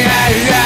yeah, yeah.